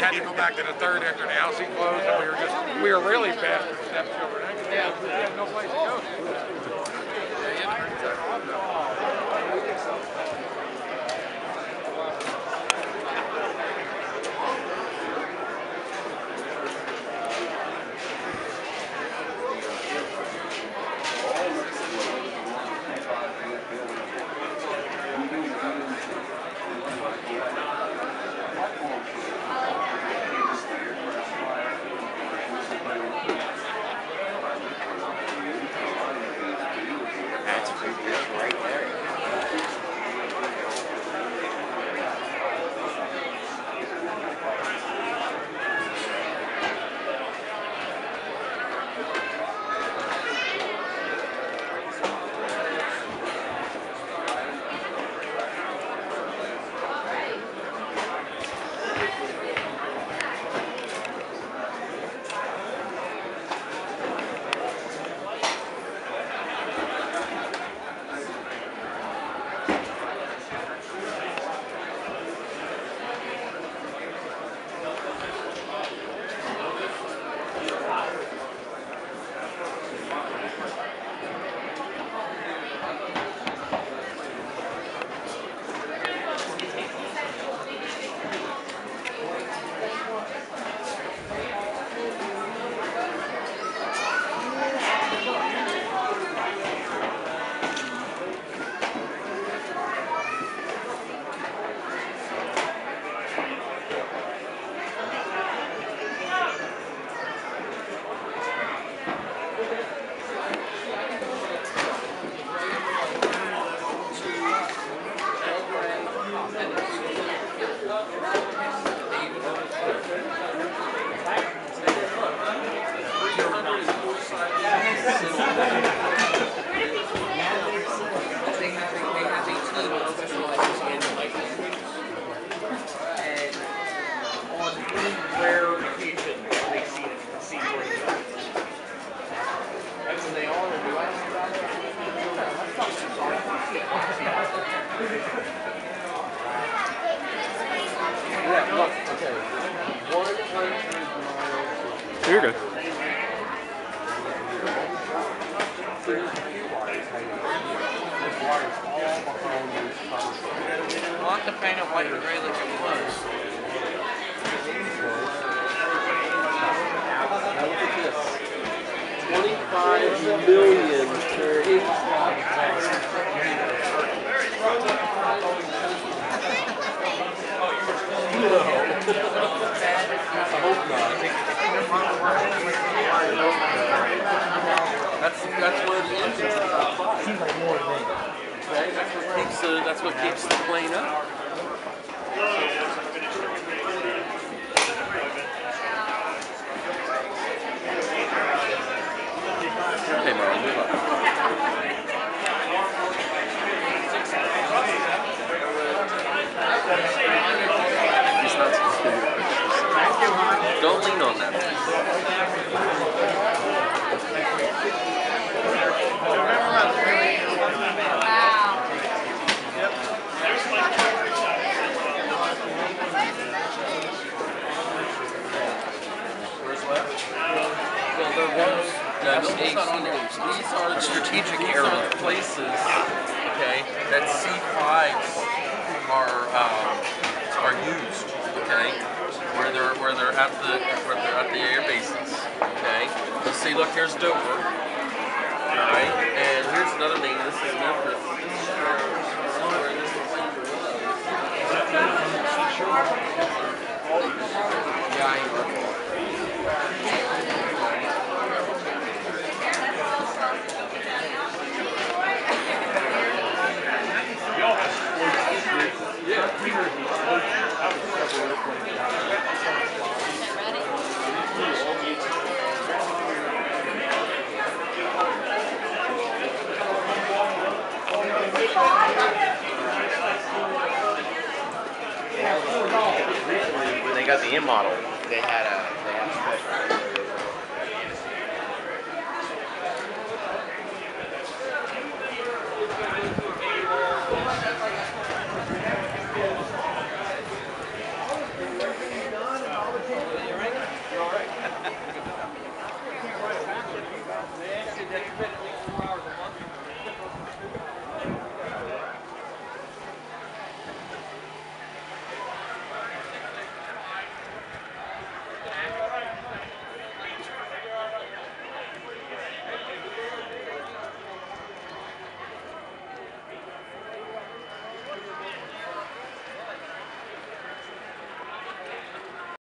had to go back to the third after the house closed, and we were just we were really bad for stepchildren. Yeah, we had no place to go. All behind these covers. Want to paint it white and gray like it was. Now look at this. Twenty-five million That's that's where the engine's about. Seems like more than that's what keeps that's what keeps the plane up. That's a These are the strategic these are the places, okay, that C5s are um, are used, okay, where they're where they're at the where they're at the air bases, okay. So see, look, here's Dover, all right, and here's another name. This is Memphis. Yeah, I museum model. They had a, they had a special.